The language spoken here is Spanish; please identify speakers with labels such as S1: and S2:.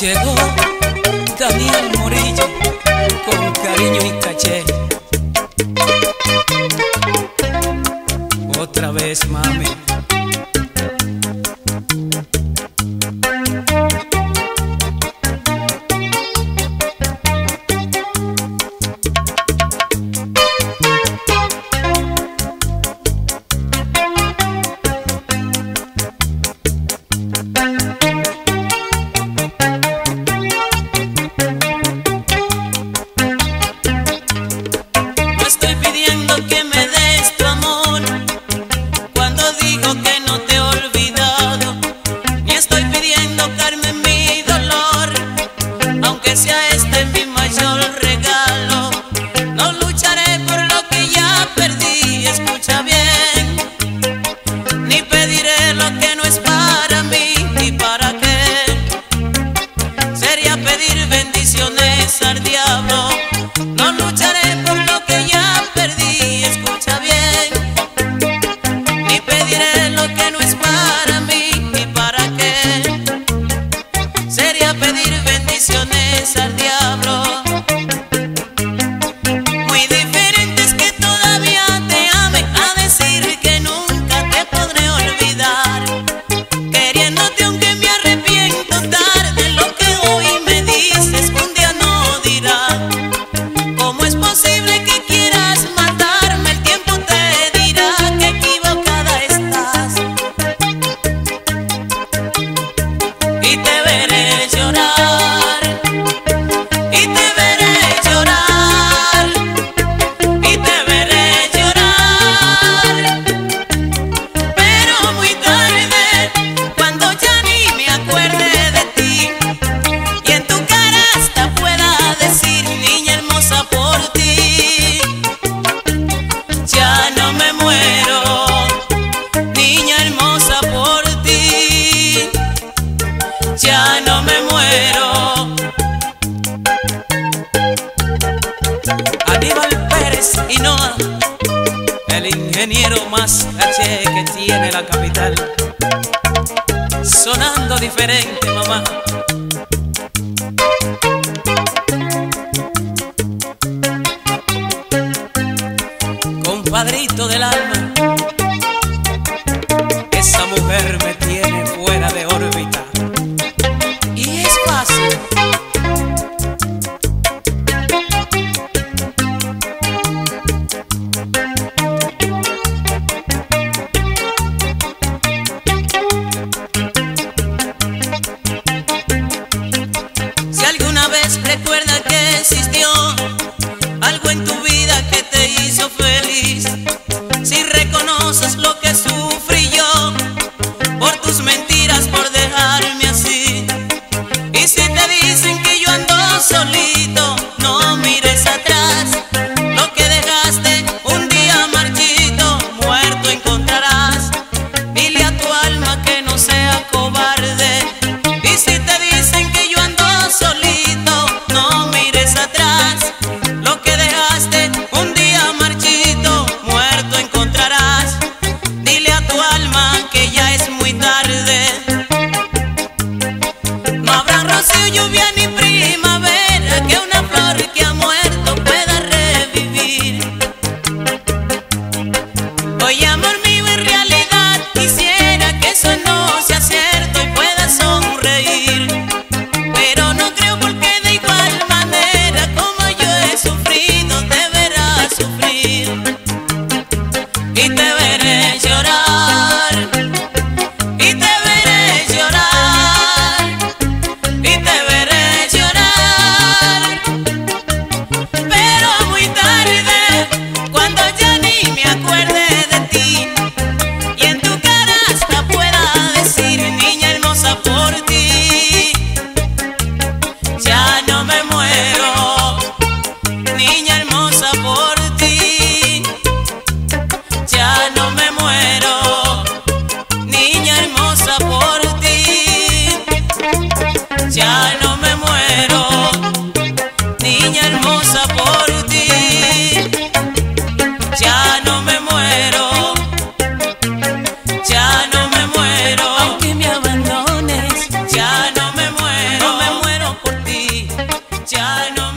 S1: ciego pasar capital. Sonando diferente, mamá. Compadrito del alma, esa mujer me tiene fuera de hermosa por ti. Ya no me muero, niña hermosa por ti. Ya no me muero, ya no me muero. Aunque me abandones, ya no me muero, no me muero por ti. Ya no